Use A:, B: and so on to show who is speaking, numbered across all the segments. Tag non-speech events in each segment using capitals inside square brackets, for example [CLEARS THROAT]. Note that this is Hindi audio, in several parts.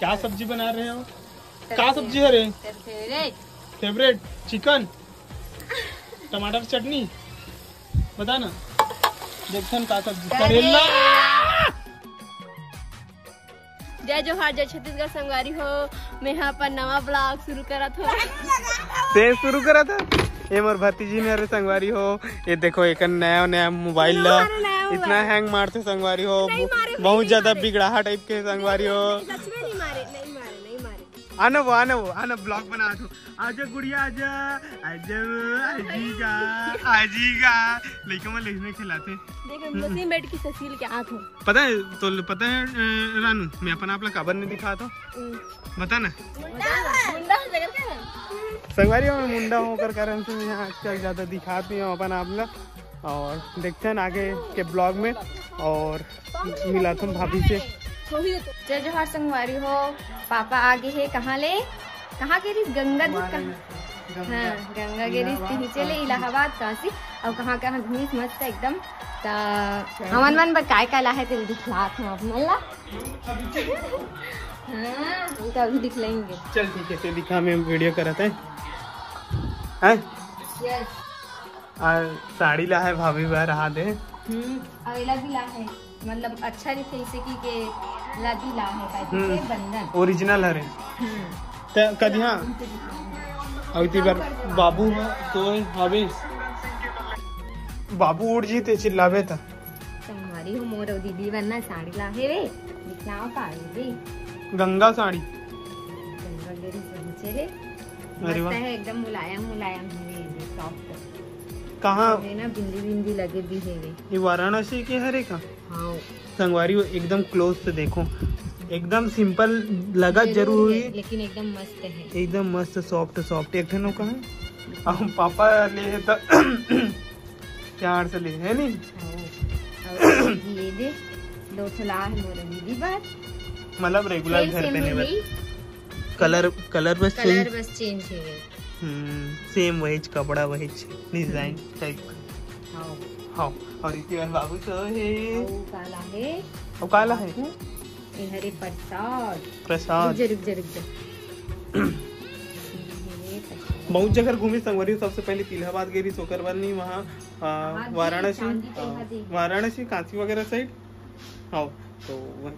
A: क्या सब्ज़ी बना रहे हो? क्या सब्ज़ी है रे? फेवरेट। चिकन टमाटर चटनी। बता ना देखन का सब्ज़ी। करेला!
B: जय जोहार जय छत्तीसगढ़ संगवारी हो। मैं यहाँ पर नवा ब्लॉग शुरू करा था।
A: से शुरू करा था? ये मोर भतीजी मेरे संगवारी हो। ये देखो एक नया नया मोबाइल ला। इतना हैंग मारते संगवारी हो। बहुत ज़्यादा बिगड़ाहा टाइप के संगवारी हो। आना वो आना वो आना ब्लॉग बना दो। आजा गुड़िया आजा आजा आजीगा आजीगा। लड़का में लिखने खिलाते
B: देखो की तस्वीर क्या हाथ हो
A: पता है तो पता है रानू मैं अपना आप काबर नहीं दिखा था बता ना।
B: मुंडा?
A: संगवारी में मुंडा होकर कारण से मैं आजकल ज़्यादा दिखाती हूँ अपन आप लोग और देखते हैं आगे के ब्लॉग में। और मिला तुम भाभी से।
C: जय जोहार संगवारी हो। पापा आगे है कहाँ ले? कहाँ के रिस? गंगा जी कहाँ? हाँ गंगा के रिस ही चले इलाहाबाद काशी। और कहाँ कहाँ घूमिस मस्त एकदम। ता हमन मन बर काय काय लाहे तेल दिखलात हम अपन ला हाँ हम तो अभी दिखलाएँगे
A: चल ठीक है फिर दिखा मैं वीडियो करते हैं। हैं?
C: यस
A: और साड़ी ला है भाभी बार रहा दे।
C: हम्म इला भी ला है मतलब अच्छा दिखे जैसे कि के है
A: हम्म।
C: बंधन।
A: ओरिजिनल हरे ते कदी हाँ? और इतनी बार बाबू है तो भाभी बाबू उड़ जी ते चिल्लावे था
C: संगवारी हो मोर और दीदी बनना साड़ी ला है रे दिखलाओ का रे
A: गंगा साड़ी।
C: गंगा गिरी पहुँचे रे।
A: अरे
C: मस्त
A: वाह।
C: है एकदम मुलायम मुलायम है सॉफ्ट
A: कहाँ?
C: ना बिंदी बिंदी लगे भी है
A: ये वाराणसी के हरे का
C: हाँ।
A: संगवारी एकदम क्लोज से देखो। एकदम सिंपल लगा ज़रूर
C: है, लेकिन एकदम मस्त है।
A: एकदम मस्त सॉफ्ट सॉफ्ट एक ठन का है? पापा ले तो [CLEARS THROAT] प्यार से ले है नहीं?
C: हाँ। ये दे दो दीदी बात।
A: मतलब रेगुलर घर पे नहीं
C: वही,
A: कलर कलर बस
C: कलर बस चेंज है
A: सेम वही कपड़ा वही डिज़ाइन टाइप
C: हाँ।
A: हाँ और इसी बार बाबू तो है।
C: काला है।
A: अब काला
C: हरे प्रसाद।
A: प्रसाद।
C: रुक जा रुक जा रुक जा। ये प्रसाद।
A: बहुत जगह घूमी संगवारी सबसे पहले इलाहाबाद गई सोकर वाली वहाँ
C: हाँ
A: वाराणसी। हाँ। वाराणसी काशी वगैरह साइड हाँ तो वहाँ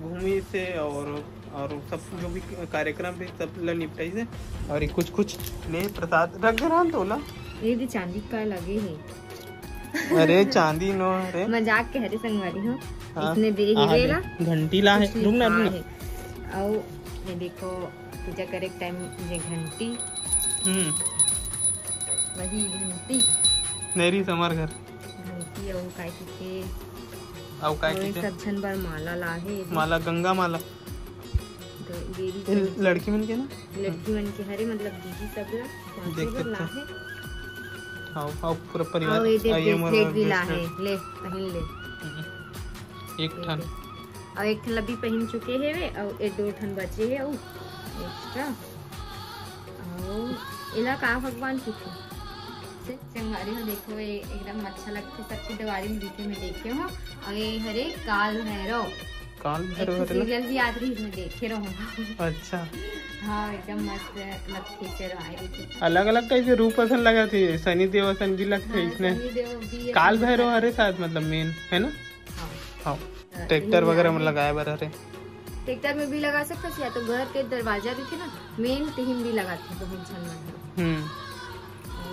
A: घूमी से और और सब जो भी कार्यक्रम है सब ला निपटाई से। और ये कुछ कुछ ले प्रसाद रख दे रहा तो ला
C: ये भी चांदी का लगे है।
A: अरे चांदी नो अरे।
C: मज़ाक के हरे संगवारी हो।
A: हाँ,
C: इसने दे ही
A: हाँ,
C: देला
A: घंटी ला है। रुक ना रुक
C: और ये देखो पूजा करे टाइम ये घंटी।
A: हम्म।
C: वही घंटी।
A: नेरी समर घर।
C: घंटी और काय के
A: काय
C: बर माला लाहे
A: माला गंगा माला।
C: तो
A: ये लड़की मन के ना?
C: लड़की मन के हरे मतलब दीदी सब ला
A: देख सकते हाँ। हाँ पूरा परिवार।
C: और ये देख
A: आ, ये मोर
C: भी लाहे। ले पहन ले।
A: एक ठन।
C: और एक ठन लबी पहन चुके है वे और एक दो ठन बचे है। और एक्स्ट्रा और इला का भगवान की थी? से चंगारी हो। देखो ये एकदम अच्छा लगता है। सबकी दिवाली में दिखे में देखे हो। और ये हरे काल भैरव।
A: काल भैरव
C: सीरियल भी इसमें देखे रहो।
A: अच्छा।
C: हाँ एकदम मस्त रही थी।
A: अलग अलग टाइप के रूप असन लगा थे। सनी जी लगते
C: हाँ,
A: इसमें।
C: सनी देओल भी
A: काल भैरव हरे साथ मतलब मेन है ना?
C: हाँ।
A: हाँ। ट्रैक्टर वगैरह में लगाया बर हरे।
C: ट्रैक्टर में भी लगा सकते हो या तो घर के दरवाज़ा भी थे ना मेन टीम भी लगाते तो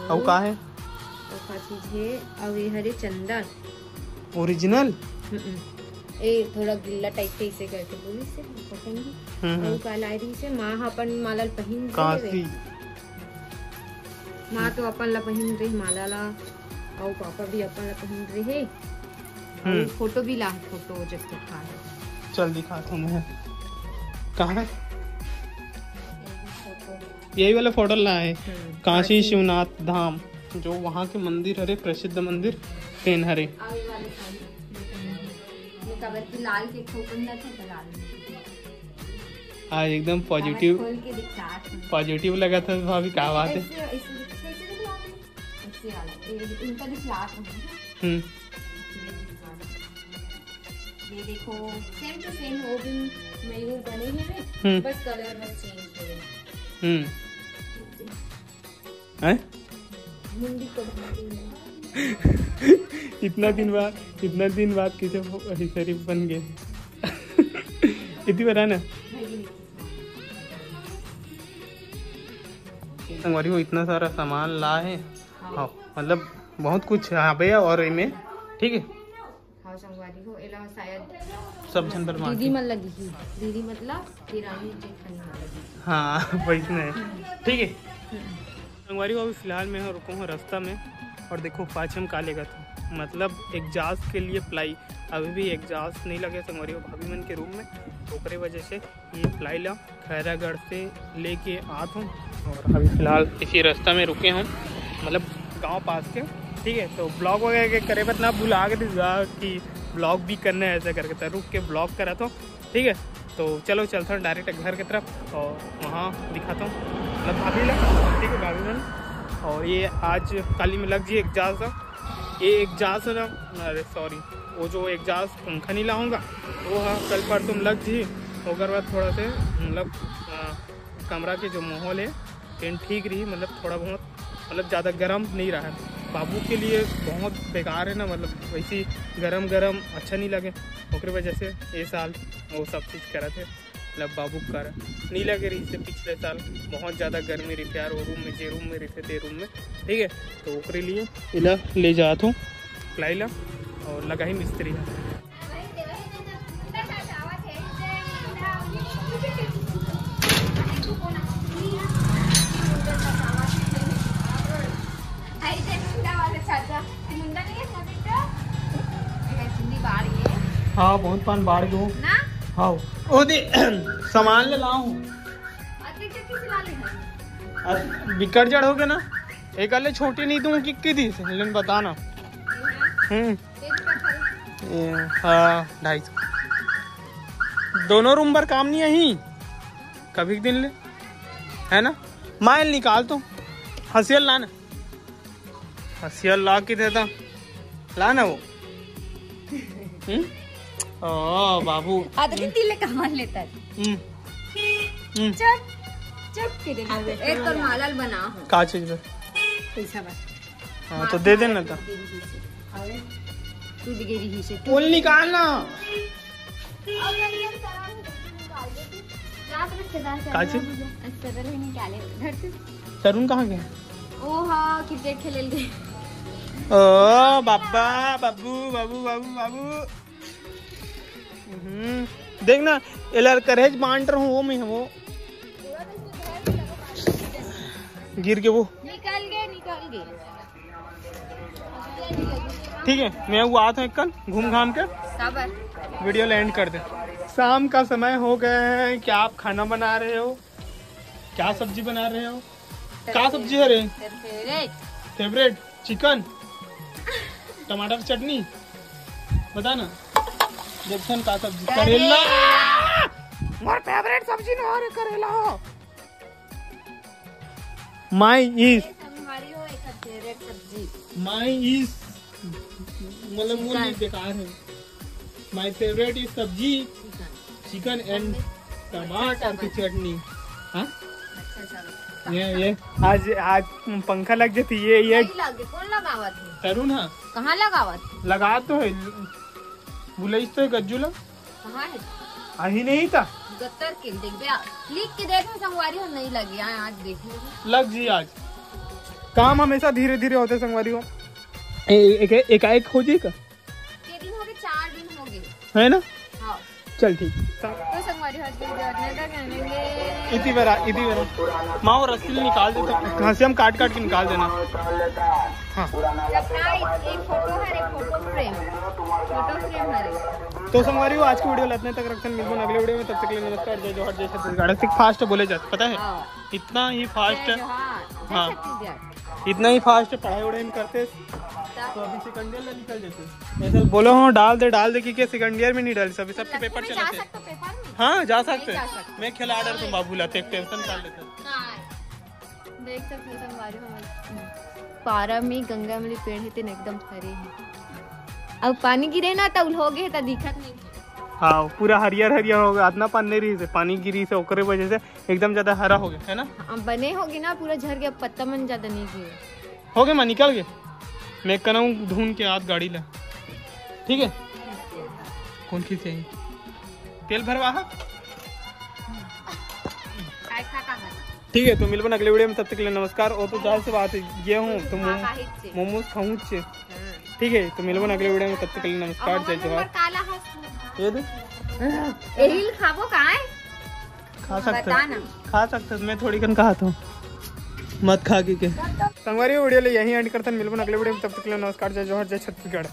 A: और का है?
C: और का चीज़ है और ये हरे चंदन।
A: ओरिजिनल
C: हम्म। ए थोड़ा गिल्ला टाइप के इसे करके बोली से पसंद
A: हम्म
C: और का लाइरी से माँ अपन माला पहिन
A: काशी
C: माँ तो अपन ला पहिन रही माला ला और पापा भी अपन ला पहिन रहे और
A: हम्म।
C: फ़ोटो भी ला फ़ोटो जब तक
A: चल दिखाता हूँ मैं। कहाँ है? यही वाला फ़ोटो ला है
C: हम्म।
A: काशी शिवनाथ धाम जो वहाँ के मंदिर हरे प्रसिद्ध मंदिर पेन हरे आज एकदम पॉजिटिव पॉजिटिव लगा था भाभी क्या बात है
C: ये
A: हम्म
C: देखो सेम टू सेम वो भी मयूर बने हैं
A: हम्म
C: बस कलर बस चेंज हो
A: हम्म हैं?
C: हूँ [LAUGHS]
A: इतना दिन बाद, इतना दिन बाद किसे शरीफ बन गए। [LAUGHS] इतनी बड़ा ना? हमारी वो इतना सारा सामान ला है। हाँ मतलब बहुत कुछ यहाँ पे है और इनमें। ठीक है?
C: हाँ। संगवारी हो एला शायद
A: सब जन पर
C: दीदी मन लगी ही। दीदी मतलब किरानी जेठानी मन लगी
A: हाँ [LAUGHS] वैसे है। ठीक है। संगवारी को अभी फ़िलहाल मैं रुका हूँ रास्ता में। और देखो पाचम काले का था। मतलब एग्जास्ट के लिए प्लाई। अभी भी एग्जास्ट नहीं लगे संगवारी को। भाभी मन के रूम में तो ओकरे वजह से ये प्लाई ला। खैरागढ़ से लेके आत हूँ। और अभी फ़िलहाल इसी रास्ता में रुके हम मतलब गाँव पास के ठीक है तो ब्लॉग वगैरह के करे बत ना भुला के कि ब्लॉग भी करना है ऐसा करके तो रुक के ब्लॉग करा तो ठीक है? तो चलो, चलता हूँ डायरेक्ट घर की तरफ़ और वहाँ दिखाता हूँ। मतलब भाभी लग, ठीक है, भाभी और ये आज काली में लग जी एग्जाज का ये एग्जाज है ना, अरे सॉरी वो जो एग्जाज पंखा नहीं लाऊँगा, वो हाँ कल पर तुम लग जी, ओकर बाद थोड़ा से मतलब कमरा के जो माहौल है टेंट ठीक रही मतलब थोड़ा बहुत मतलब ज़्यादा गर्म नहीं रहा। है बाबू के लिए बहुत बेकार है ना मतलब वैसी गरम गरम अच्छा नहीं लगे। ओकरे वजह से ये साल वो सब चीज़ करा थे मतलब बाबू कर। नहीं लगे रही से पिछले साल। बहुत ज़्यादा गर्मी रही यार वो रूम में, जे रूम में रहते थे रूम में। ठीक है तो ओकरे लिए इला ले जात हूँ लाई ला और लगा ही मिस्त्री। है? हाँ बहुत पान बाढ़ गए
C: ना?
A: हाँ। ओ दे सामान ले लाऊं।
C: हैं
A: बिकट जड़ हो गया ना। एक अल्ले छोटी नहीं दूँ किक्की थी लेकिन बताना। हम्म। हाँ। ढाई सौ। दोनों रूम पर काम नहीं यही? कभी के दिन ले। है ना? माइल निकाल तो। हसियल ला ना हसियल ला के देता ला ना वो। हम्म? ओ बाबू।
C: आदमी तिले कहाँ लेता है।
A: हम्म। हम्म।
C: चुप चुप के दे। एक तो मालाल बना हूँ।
A: का चीज़ पे
C: पैसा बस।
A: हाँ तो दे देना था
C: रही से
A: फूल निकालना। का चीज़? तरुण कहाँ गए
C: ओ हाँ क्रिकेट खेले गए
A: ओ बाबा बाबू बाबू बाबू बाबू हम्म, देख ना एलर करेज बांट रहा हूँ वो मैं वो। गिर के वो।
C: निकल गए निकल गए।
A: ठीक है मैं वो आता हूँ कल घूम घाम कर वीडियो लैंड कर दे। शाम का समय हो गया है क्या आप खाना बना रहे हो? क्या सब्ज़ी बना रहे हो? क्या सब्ज़ी है रे?
C: Favourite
A: chicken. टमाटर चटनी। बता ना। देखन का सब्ज़ी। करेला! मोर फेवरेट सब्ज़ी न और करेला हो। माय इज़
C: हमारी हो एक फेवरेट सब्ज़ी।
A: माय इज़ मतलब वो नहीं बेकार है। My favourite is sabzi. Chicken. And टमाटर की चटनी। हाँ?
C: अच्छा
A: ये ये। आज आज पंखा लग जाती ये ये।
C: कौन लगावत है?
A: तरुण हाँ
C: कहाँ लगावत
A: लगा तो है बुलाइस तो है गज्जू लग
C: कहाँ है?
A: अही नहीं था।
C: गत्तर के देख बे लिख के देखो संगवारी हो नहीं लगी हाँ, आज देख
A: लग। जी आज। काम हमेशा धीरे धीरे होते संगवारी को। एक एक एक हो जाएगा
C: के? दिन हो गए चार दिन हो गए
A: है ना?
C: हाँ
A: चल ठीक।
C: तो हो
A: इतनी बेरा इतनी बेरा माँ वो रस्सी से निकाल देते घासे हम काट काट के निकाल देना। हाँ।
C: है है
A: तो संगवारी को आज की वीडियो इतने तक रखते हैं। मिलते हैं अगले वीडियो में। तब तक के लिए नमस्कार। जय जोहर जय छत्तीसगढ़ फास्ट बोले जाते पता है?
C: हाँ।
A: इतना ही फास्ट है।
C: हाँ।
A: हाँ। इतना ही फास्ट पढ़ाई वढ़ाई नहीं करते तो अभी सेकंड ईयर में निकल जाते ऐसा बोलो हाँ डाल दे डाल दे कि क्या सेकंड ईयर में नहीं डाल? सभी सबके पेपर चले थे।
C: में
A: हाँ जा सकते मैं खिला डर तुम बाबू लाते टेंशन कर लेते।
C: देख सकते पारा में गंगा में पेड़ है तेन एकदम हरे हैं। अब पानी गिरे ना तो हो गए तो दिखत नहीं।
A: हाँ पूरा हरियर हरियर हो गया। इतना पानी नहीं रही से पानी गिरी से ओकरे वजह से एकदम ज़्यादा हरा हो गया है ना?
C: हाँ, बने होगी ना पूरा झड़ गया पत्ता मन ज़्यादा नहीं गिरे।
A: हो गया मैं निकल गया मैं कराऊँ धुन के हाथ गाड़ी ला। ठीक है? कौन की चाहिए? तेल भरवा है?
C: हाथ?
A: ठीक है तो मिलबन अगले वीडियो में तब तक के लिए नमस्कार। और तो ज़ाहिर सी बात है ये हूँ तो
C: से।
A: मोमोज खाऊं
C: हाँ।
A: ठीक है तो मिलबन अगले वीडियो में तब तक के लिए नमस्कार जय
C: हाथ
A: ये दे।
C: यही खाबो काय
A: खा सकते
C: बता ना
A: खा सकते मैं थोड़ी कन कहा था मत खा के के। संगवारी वीडियो ले यहीं एंड करते हैं। मिलबन अगले वीडियो में। तब तक के लिए नमस्कार। जय जोहर जय छत्तीसगढ़।